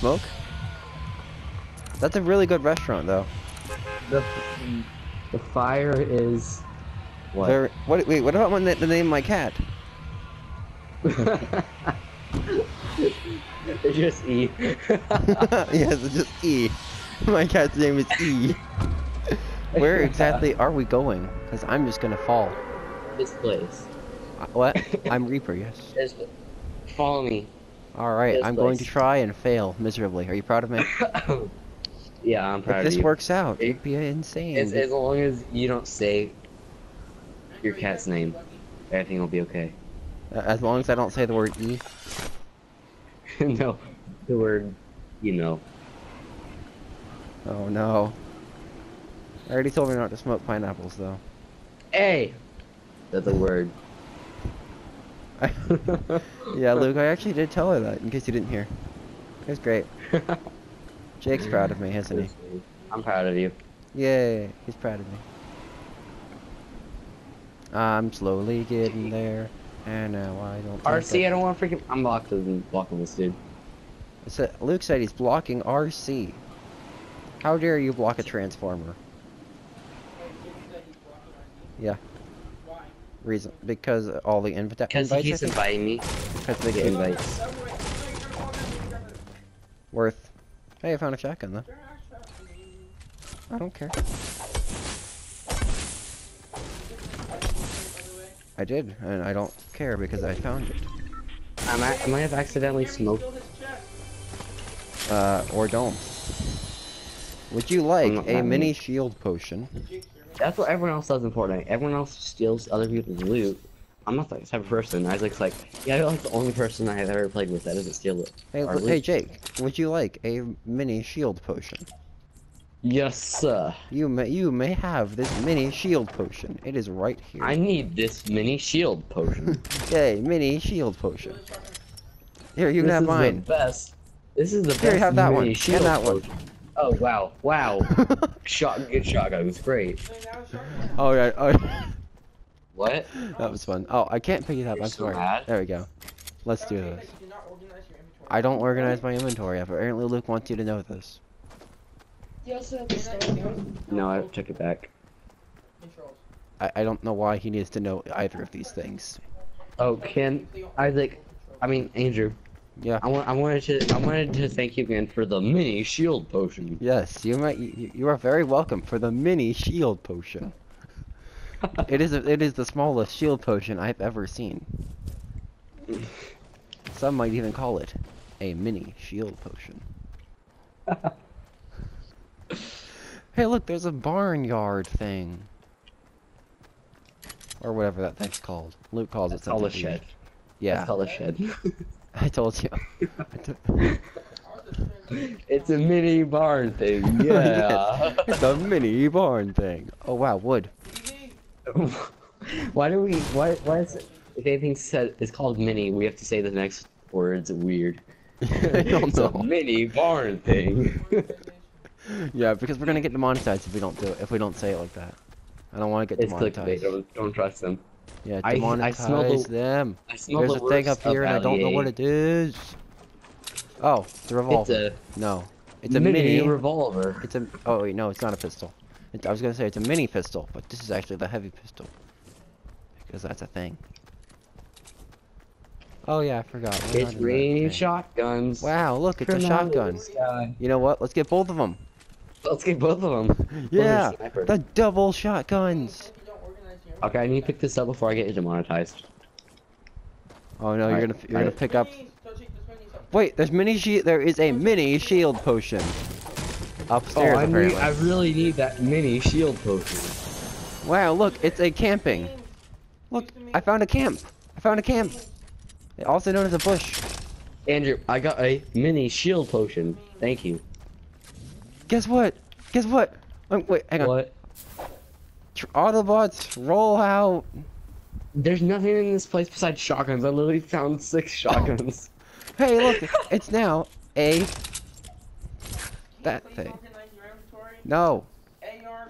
smoke? That's a really good restaurant, though. The the fire is what? Very, what? Wait, what about when the, the name of my cat? it's just E. yes, it's just E. My cat's name is E. Where exactly are we going? Because I'm just gonna fall. this place. Uh, What? I'm Reaper, yes. Follow me. Alright, I'm going to try and fail miserably. Are you proud of me? yeah, I'm proud If this works out, It- it'd be insane. As, as long as you don't say your cat's name, everything will be okay. As long as I don't say the word E. no, the word, you know. Oh no. I already told me not to smoke pineapples, though. A. That's a word. Yeah, Luke, I actually did tell her that, in case you didn't hear. It was great. Jake's proud of me, isn't he? I'm proud of you. Yay, he's proud of me. I'm slowly getting there, and now I don't. RC, I- I don't want to freaking. I'm blocking, blocking this dude. Luke said he's blocking RC. How dare you block a transformer? Yeah. Reason because all the invita- Because invites. he I keeps inviting me Because they get invites. worth. Hey, I found a shotgun though. I don't care. I did, and I don't care because I found it. I might, I might have accidentally smoked. Uh, or don't. Would you like a mini shield potion? That's what everyone else does in Fortnite. Everyone else steals other people's loot. I'm not that type of person. Isaac's like, yeah, I'm like the only person I have ever played with that doesn't steal it. Hey, hey. Jake, would you like a mini shield potion? Yes, sir. You may you may have this mini shield potion. It is right here. I need this mini shield potion. Yay, mini shield potion. Here, you can this have is mine. The best. This is the best. Here, have that mini one, and Shield that one. potion. Oh wow, wow. Shot, good shotgun. It's great. oh yeah, oh, yeah. What? that was fun. Oh, I can't pick it up. You're I'm so sorry. mad? There we go. Let's do this. I don't organize my inventory. Apparently, Luke wants you to know this. No, I took it back. I, I don't know why he needs to know either of these things. Oh, Ken, Isaac, I mean Andrew. Yeah. I want, I wanted to, I wanted to thank you again for the mini shield potion. Yes, you might. You, you are very welcome for the mini shield potion. it is. A, it is the smallest shield potion I've ever seen. Some might even call it a mini shield potion. hey, look! There's a barnyard thing, or whatever that thing's called. Luke calls It's it called a something. shed. Yeah, called a shed. I told you. I it's a mini barn thing. Yeah. it's a mini barn thing. Oh wow, wood. why do we? Why? Why is it? If anything said is called mini, we have to say the next words weird. I don't it's a know. mini barn thing. Yeah, because we're gonna get demonetized if we don't do it. If we don't say it like that, I don't want to get it's clickbait. demonetized. Don't, don't trust them. Yeah, I- I demonetize smell the- them. I smell There's the a thing up here, and I don't know what it is. Oh, it's a revolver. It's a no, it's a mini, mini. revolver. It's a. Oh wait, no, it's not a pistol. It, I was gonna say it's a mini pistol, but this is actually the heavy pistol because that's a thing. Oh yeah, I forgot. we're It's in raining shotguns. Wow, look, it's a From out of shotgun. the sky. You know what? Let's get both of them. Let's get both of them. Yeah, the double shotguns. Okay, I need to pick this up before I get demonetized. Oh no, you're Alright, gonna you're gonna pick up. Wait, there's mini shield. There is a mini shield potion upstairs. oh, I, need. I really need that mini shield potion. Wow, look, it's a camping. Look, I found a camp. I found a camp. Also known as a bush. Andrew, I got a mini shield potion. Thank you. Guess what? Guess what? Um, wait, hang on. What? Tr- Autobots, roll out. There's nothing in this place besides shotguns. I literally found six shotguns. Hey, look, it's now a that thing. No,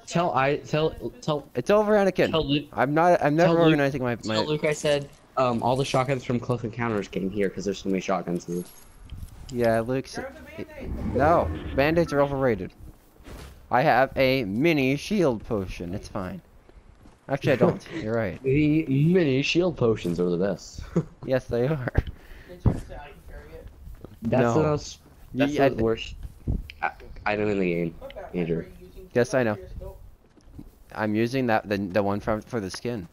tell I tell tell it's over, Anakin. tell Luke, I'm not. I'm never tell Luke- organizing my my. tell Luke I said um all the shotguns from Close Encounters came here because there's so many shotguns here. Yeah, Luke's. No, band-aids are overrated. I have a mini shield potion. It's fine. Actually, I don't. You're right. The mini shield potions are the best. Yes, they are. That's No. the most. That's Yeah, the worst item in the game. Andrew. Yes, I know. I'm using that the the one from for the skin.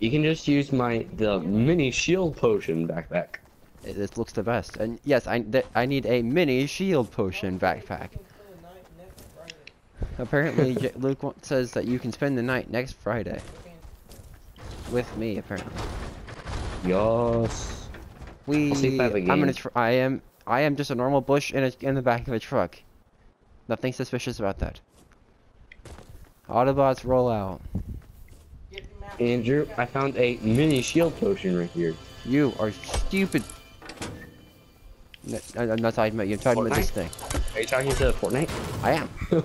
You can just use my the mini shield potion backpack. It, this looks the best. And yes, I th I need a mini shield potion backpack. Apparently, Luke says that you can spend the night next Friday with me. Apparently, Yes. we. I have a I'm in a game. tr- I am. I am just a normal bush in a, in the back of a truck. Nothing suspicious about that. Autobots roll out. Andrew, I found a mini shield potion right here. You are stupid. I'm not talking about you. I'm talking about this thing. Are you talking to Fortnite? I am.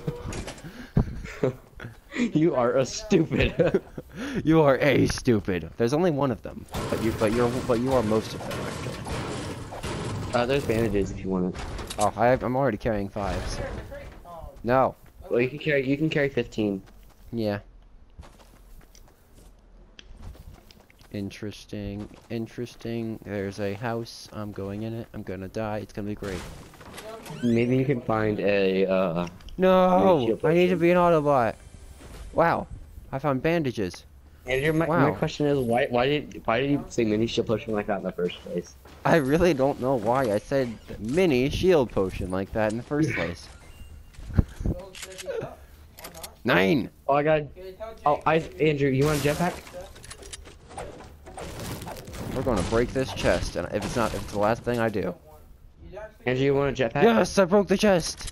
you are a stupid. you are a stupid. There's only one of them, but you but you're but you are most of them actually. uh, there's bandages if you want it. Oh, I have, I'm already carrying five. So. No. Well, you can carry you can carry 15. Yeah. Interesting. Interesting. There's a house. I'm going in it. I'm gonna die. It's gonna be great. Maybe you can find a uh No! I need to be an Autobot. Wow. I found bandages. Andrew, my, my question is why why did why did you say mini shield potion like that in the first place? I really don't know why I said mini shield potion like that in the first place. Nine! Oh, I got. Oh, I Andrew, you want a jetpack? We're gonna break this chest, and if it's not, if it's the last thing I do. Andrew, you want a jetpack? Yes, I broke the chest!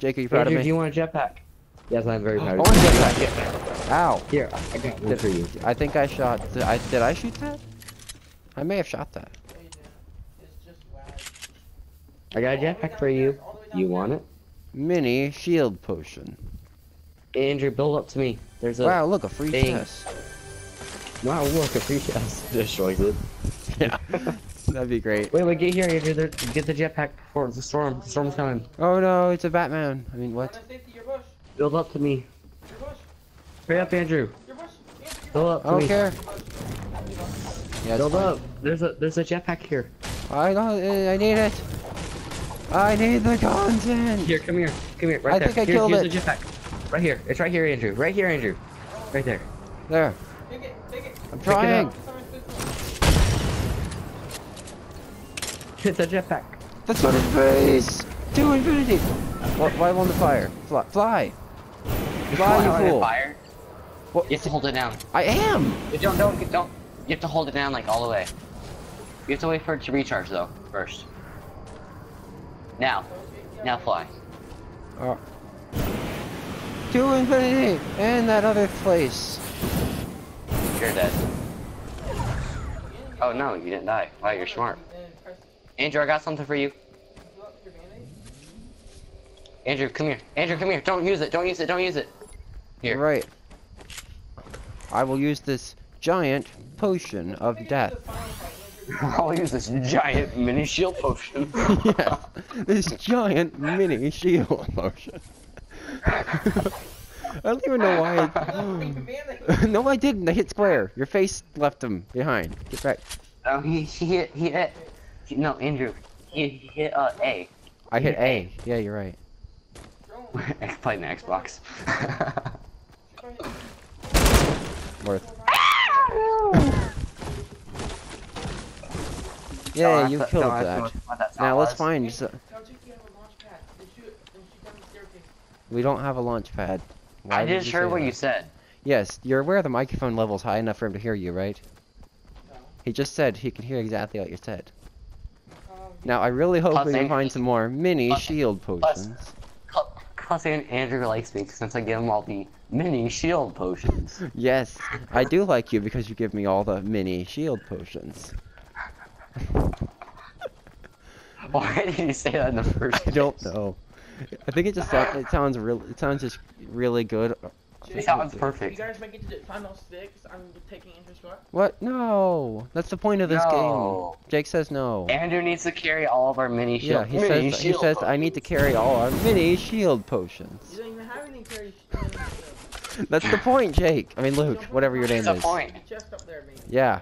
Jake, are you proud Andrew, of do you want a jetpack? Yes, I'm very proud I of want a you. jetpack. Ow! Here, I got one for you. I think I shot. Did I, did I shoot that? I may have shot that. I got a jetpack for you. You want it? Mini shield potion. Andrew, build up to me. There's a Wow, look, a free thing. chest. wow, look, a free chest. Destroys it. Yeah. That'd be great. Wait, wait, get here, Andrew. Get the jetpack before the storm. The storm's coming. Oh no, it's a Batman. I mean, what? Build up to me. Hurry up, Andrew. Build up I don't me. care. Yeah, Build fine. up. There's a there's a jetpack here. I don't. I need it. I need the content. Here, come here. Come here. Right I there. think I Here, killed here's it. the jetpack. Right here. It's right here, Andrew. Right here, Andrew. Right there. There. I'm trying. up. Hit the jetpack. That's not his face. To infinity. Why, won't the fire? Fly. Fly. Fly, you on. Fire. What? You have to hold it down. I am. You don't, don't, don't. You have to hold it down like all the way. You have to wait for it to recharge though, first. Now. Now fly. Uh, to infinity and that other place. You're dead. Oh no, you didn't die. Wow, you're smart. Andrew, I got something for you. Andrew, come here. Andrew, come here. Don't use it. Don't use it. Don't use it. Here. Right. I will use this giant potion of death. I'll use this giant mini shield potion. yeah, this giant mini shield potion. I don't even know why. I... no, I didn't. I hit square. Your face left him behind. Get back. Oh, he, he hit. He hit. he- no, Andrew. He, he hit uh, A. I hit A. Yeah, you're right. Playing the Xbox. Worth. Yeah, you killed that. Now let's find. s- We don't have a launch pad. Why I did just you heard what that? you said. Yes, you're aware the microphone level's high enough for him to hear you, right? He just said he can hear exactly what you said. Now, I really hope Plus, we can find some more mini plus- shield potions. Plus, An- Andrew likes me since I give him all the mini shield potions. Yes, I do like you because you give me all the mini shield potions. Why did you say that in the first I don't know. I think it just it sounds real. It sounds just really good. That sounds You perfect. guys make it to the final six. I'm taking interest what? What? No. That's the point of this No. game. Jake says no. Andrew needs to carry all of our mini Yeah, shield. he mini says he shield says I need to carry all our mini shield potions. You don't even have any carry. That's the point, Jake. I mean Luke, whatever your name That's the is. point. Chest up there, man. Yeah.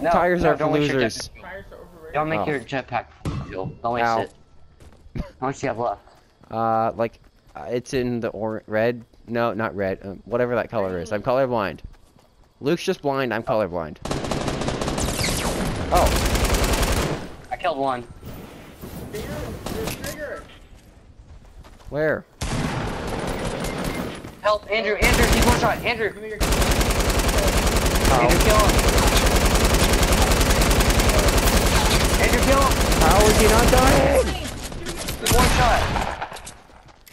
No, Tires no, are for don't waste your losers. Tires are overrated. Don't make Oh. your jetpack fuel. Don't waste Ow. it. How much do you have left? Uh, like, uh, it's in the or red. No, not red. Um, whatever that color is. I'm colorblind. Luke's just blind. I'm colorblind. Oh, I killed one. Damn, there's trigger. where? Help, Andrew, Andrew, he's one shot. Andrew, Give me your. Andrew, kill him. Andrew, kill him. How is he not dying? He's one shot.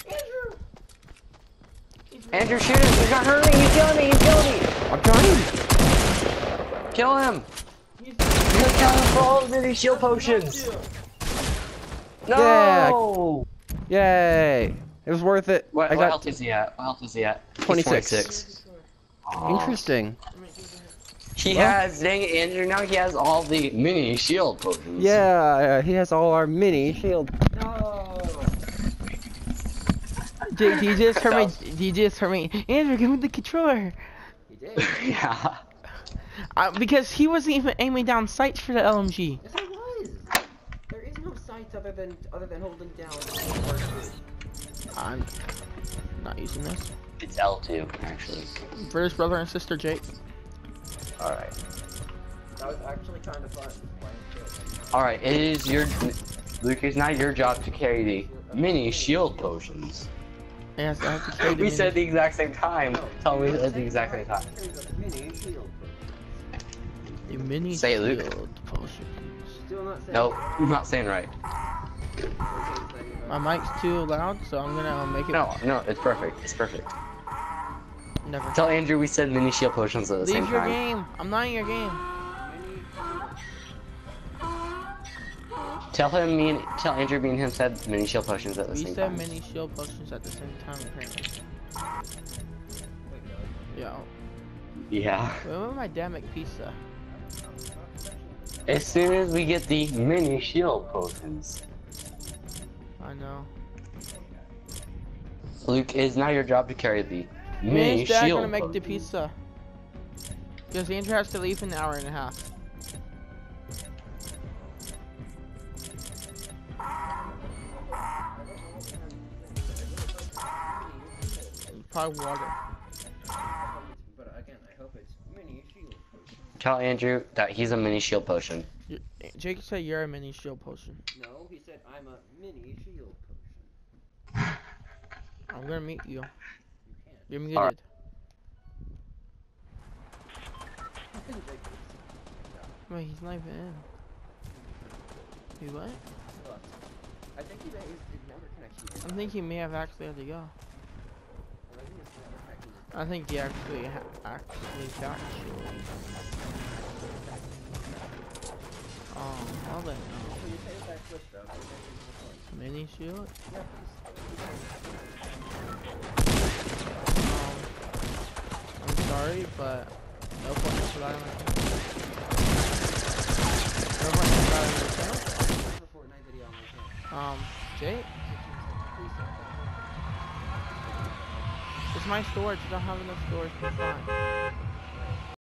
Andrew. Andrew, shoot him. He's not hurting. He's killing me. He's killing me. I'm trying. Kill him. He's. You're killing him for all the mini shield potions. Yeah. No. Yay! It was worth it. What, I what health is he at? What health is he at? 26. 26. Aw. interesting. He Well- has, dang it, Andrew, now he has all the mini shield potions. Yeah, uh, he has all our mini shield. Jake, he just heard me. He just heard me. Andrew, give me the controller. He did. yeah. Uh, because he wasn't even aiming down sights for the LMG. Yes, I was. There is no sights other than other than holding down. I'm not using this. It's L2, actually. British brother and sister Jake. Alright. That was actually kind of fun. Alright, it is your. Luke, it's not your job to carry the mini shield potions. Yes, I have to carry the We mini- said the exact same time. Tell me at the exact same time. Mini shield. the mini Say it, Luke. shield potions. Still not saying. Nope, I'm not saying right. My mic's too loud, so I'm gonna um, make it. No, no, it's perfect. It's perfect. Never. Tell Andrew we said mini shield potions at the same time. Leave your game. I'm not in your game. Tell him, me and tell Andrew, me and him said mini shield potions at the We same time. We said mini shield potions at the same time, apparently. Yeah. Yeah. Where my damn pizza? As soon as we get the mini shield potions. I know. Luke, it is now your job to carry the mini Dad shield gonna make the pizza. Because Andrew has to leave in an hour and a half. Probably water. But again, I hope it's mini shield. Tell Andrew that he's a mini shield potion. You- Jake said you're a mini shield potion. No, he said I'm a mini shield potion. I'm gonna meet you. You can't. You're muted. Wait, he's not even in. He what? I think he his, his network connection. I think he may have actually had to go. I think he actually ha actually actually. Um, well then, no. Mini shield? Um, I'm sorry, but no point in channel. No point in channel. Um, Jake? My storage. I don't have enough storage for fine.